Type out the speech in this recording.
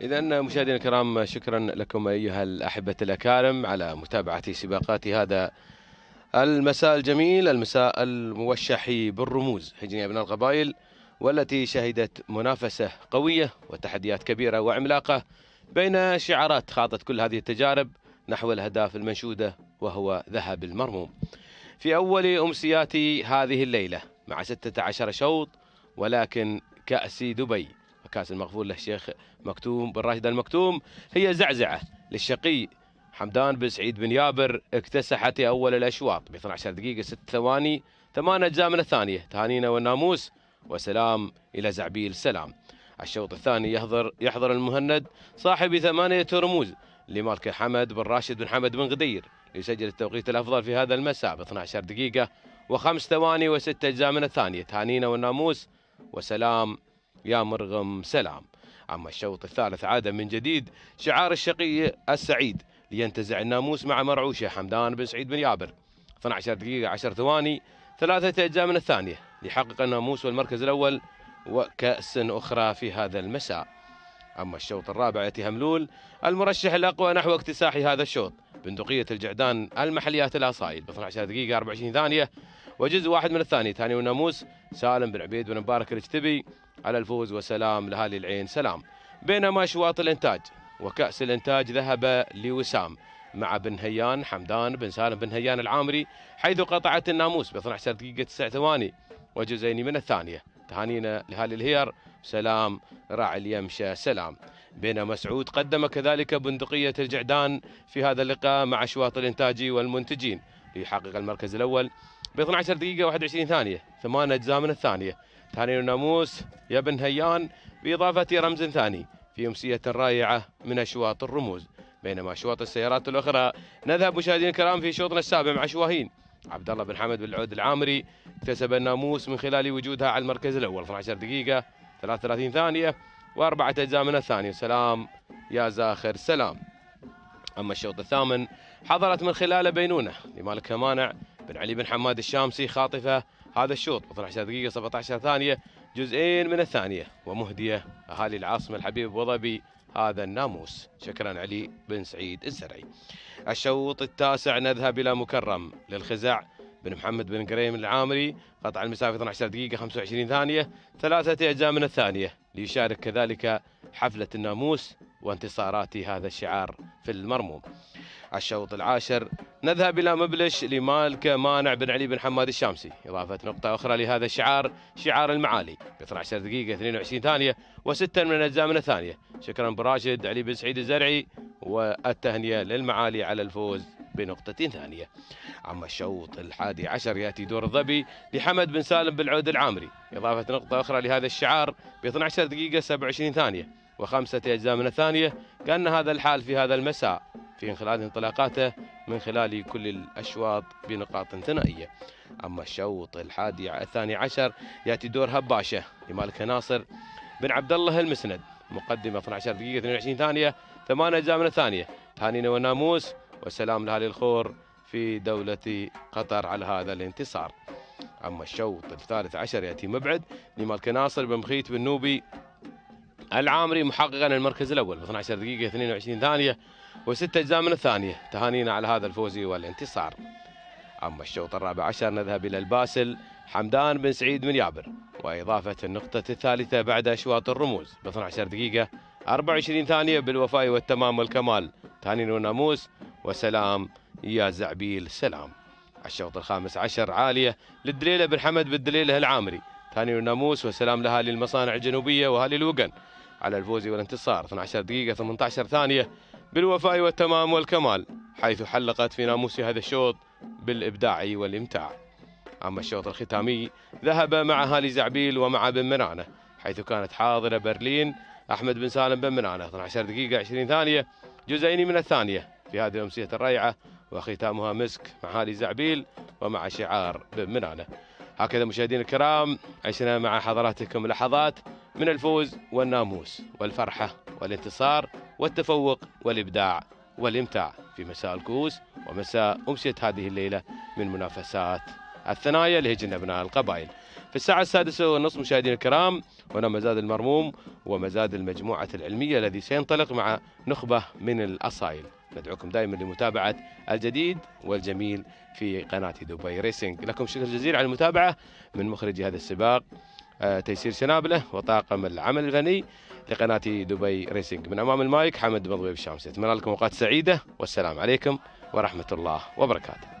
إذا مشاهدينا الكرام شكرا لكم أيها الأحبة الأكارم على متابعة سباقات هذا المساء الجميل المساء الموشح بالرموز. هجني أبناء القبائل والتي شهدت منافسة قوية وتحديات كبيرة وعملاقة بين شعارات خاضت كل هذه التجارب نحو الأهداف المنشودة وهو ذهب المرموم. في أول أمسيات هذه الليلة مع 16 شوط ولكن كأس دبي وكأس المغفور له الشيخ مكتوم بن راشد المكتوم. هي زعزعة للشقي حمدان بن سعيد بن يابر اكتسحت أول الأشواط ب 12 دقيقة 6 ثواني ثمان أجزاء من الثانية. تهانينا والناموس وسلام إلى زعبيل سلام. الشوط الثاني يحضر يحضر المهند صاحب ثمانية رموز لمالك حمد بن راشد بن حمد بن غدير ليسجل التوقيت الأفضل في هذا المساء ب 12 دقيقة وخمس ثواني وست أجزاء من الثانية. تهانينا والناموس وسلام يا مرغم سلام. أما الشوط الثالث عاد من جديد شعار الشقي السعيد لينتزع الناموس مع مرعوشة حمدان بن سعيد بن يابر. 12 دقيقة 10 ثواني ثلاثة أجزاء من الثانية. ليحقق الناموس والمركز الأول وكأس أخرى في هذا المساء. أما الشوط الرابع يأتي هملول المرشح الأقوى نحو اكتساح هذا الشوط. بندقية الجعدان المحليات الأصايل ب 12 دقيقة 24 ثانية. وجزء واحد من الثاني ثاني والناموس سالم بن عبيد بن مبارك الأجتبي. على الفوز وسلام لهالي العين. سلام. بينما اشواط الإنتاج. وكأس الإنتاج ذهب لوسام مع بن هيان حمدان بن سالم بن هيان العامري حيث قطعت الناموس ب 12 دقيقة 9 ثواني وجزئين من الثانية. تهانينا لهالي الهير سلام. راعي اليمشى سلام. بينما مسعود قدم كذلك بندقية الجعدان في هذا اللقاء مع أشواط الإنتاج والمنتجين. ليحقق المركز الأول ب 12 دقيقة 21 ثانية ثمان أجزاء من الثانية. ثاني الناموس يا بن هيان بإضافة رمز ثاني في أمسية رائعة من أشواط الرموز. بينما أشواط السيارات الأخرى نذهب مشاهدينا الكرام في شوطنا السابع مع شواهين. عبد الله بن حمد بن العود العامري اكتسب الناموس من خلال وجودها على المركز الأول. 12 دقيقة 33 ثانية وأربعة أجزاء من الثانية. سلام يا زاخر سلام. أما الشوط الثامن حضرت من خلاله بينونة لمالك مانع بن علي بن حماد الشامسي خاطفة هذا الشوط. 12 دقيقة 17 ثانية جزئين من الثانية. ومهدية أهالي العاصمة الحبيب أبو ظبي هذا الناموس. شكرا علي بن سعيد الزرعي. الشوط التاسع نذهب إلى مكرم للخزع بن محمد بن قريم العامري قطع المسافة 12 دقيقة 25 ثانية. ثلاثة أجزاء من الثانية. ليشارك كذلك حفلة الناموس وانتصارات هذا الشعار في المرموم. الشوط العاشر. نذهب إلى مبلش لمالك مانع بن علي بن حماد الشامسي. إضافة نقطة أخرى لهذا الشعار شعار المعالي. ب 12 دقيقة 22 ثانية وستة من الأجزاء من الثانية. شكرا براشد علي بن سعيد الزرعي والتهنئة للمعالي على الفوز بنقطة ثانية. أما الشوط الحادي عشر يأتي دور الظبي لحمد بن سالم بن العود العامري. إضافة نقطة أخرى لهذا الشعار ب 12 دقيقة 27 ثانية وخمسة أجزاء من الثانية. كأن هذا الحال في هذا المساء. في خلال انطلاقاته من خلال كل الأشواط بنقاط ثنائية. أما الشوط الحادي الثاني عشر يأتي دور هباشة لمالك ناصر بن عبد الله المسند. مقدمة 12 دقيقة 22 ثانية ثمان أجزاء من الثانية. تهانينا والناموس والسلام لأهل الخور في دولة قطر على هذا الانتصار. أما الشوط الثالث عشر يأتي مبعد لمالك ناصر بن مخيت بن نوبي العامري محققا المركز الأول. ب 12 دقيقة 22 ثانية. وستة أجزاء من الثانية. تهانينا على هذا الفوز والانتصار. أما الشوط الرابع عشر نذهب إلى الباسل. حمدان بن سعيد بن يابر. وإضافة النقطة الثالثة بعد أشواط الرموز. ب 12 دقيقة 24 ثانية بالوفاء والتمام والكمال. تهانينا والناموس وسلام يا زعبيل سلام. الشوط الخامس عشر عالية للدليلة بن حمد بالدليلة العامري. ثاني الناموس وسلام لأهالي المصانع الجنوبية وأهالي الوقن على الفوز والانتصار 12 دقيقة 18 ثانية. بالوفاء والتمام والكمال حيث حلقت في ناموس هذا الشوط بالإبداع والإمتاع. أما الشوط الختامي ذهب مع هالي زعبيل ومع بن منانة حيث كانت حاضرة برلين أحمد بن سالم بن منانة 12 دقيقة 20 ثانية جزئين من الثانية في هذه الأمسية الرائعة وختامها مسك مع هالي زعبيل ومع شعار بن منانة هكذا مشاهدينا الكرام عشنا مع حضراتكم لحظات من الفوز والناموس والفرحة والانتصار. والتفوق والإبداع والإمتاع في مساء الكؤوس ومساء أمسية هذه الليلة من منافسات الثنايا لهجن أبناء القبائل. في الساعة السادسة والنصف مشاهدينا الكرام هنا مزاد المرموم ومزاد المجموعة العلمية الذي سينطلق مع نخبة من الأصايل. ندعوكم دائما لمتابعة الجديد والجميل في قناة دبي ريسنج لكم شكر جزيل على المتابعة من مخرج هذا السباق تيسير شنابله وطاقم العمل الفني لقناة دبي ريسنج من أمام المايك حمد مضوي الشامسي أتمنى لكم أوقات سعيدة والسلام عليكم ورحمة الله وبركاته.